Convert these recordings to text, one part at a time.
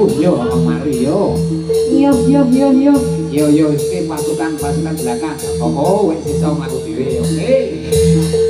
Bu. Yo, mari yo. Yo yo yo yo. Yo yo, iki pasukan pasukan belakang. Oh, wis iso masuk dhewe. Oke. Okay.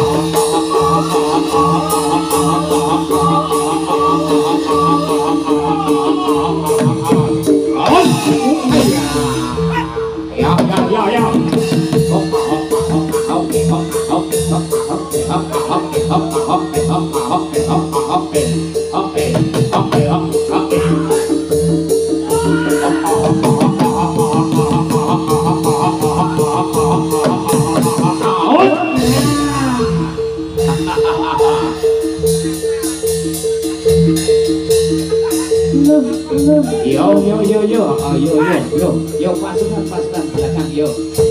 Yo yo yo yo, ah yo yo yo yo, pasukan pasukan belakang yo. yo, yo, yo. yo, yo, yo.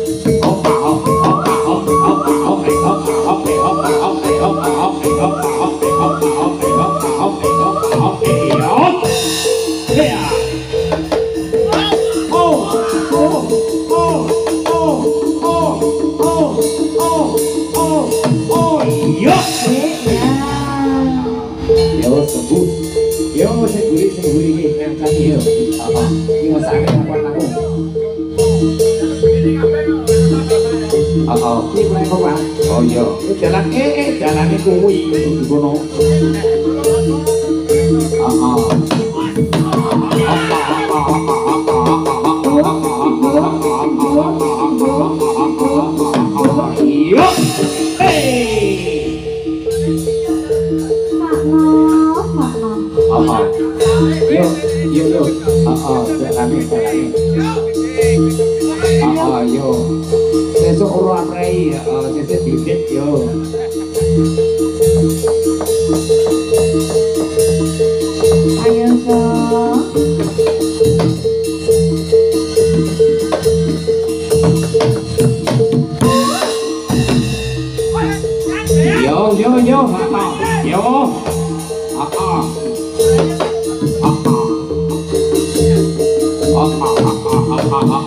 よっ ha, ha.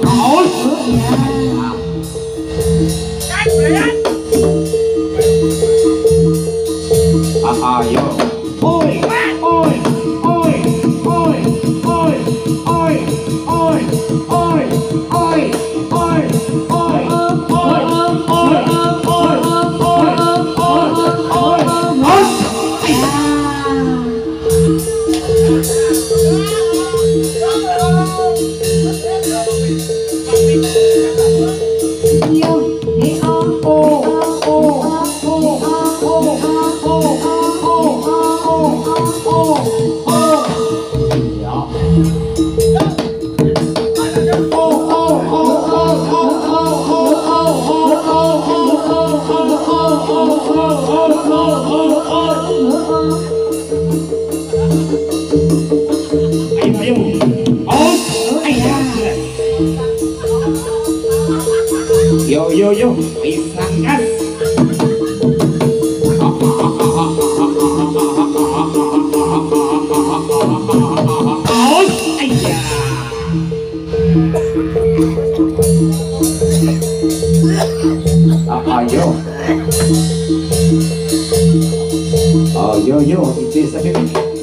yo y a también.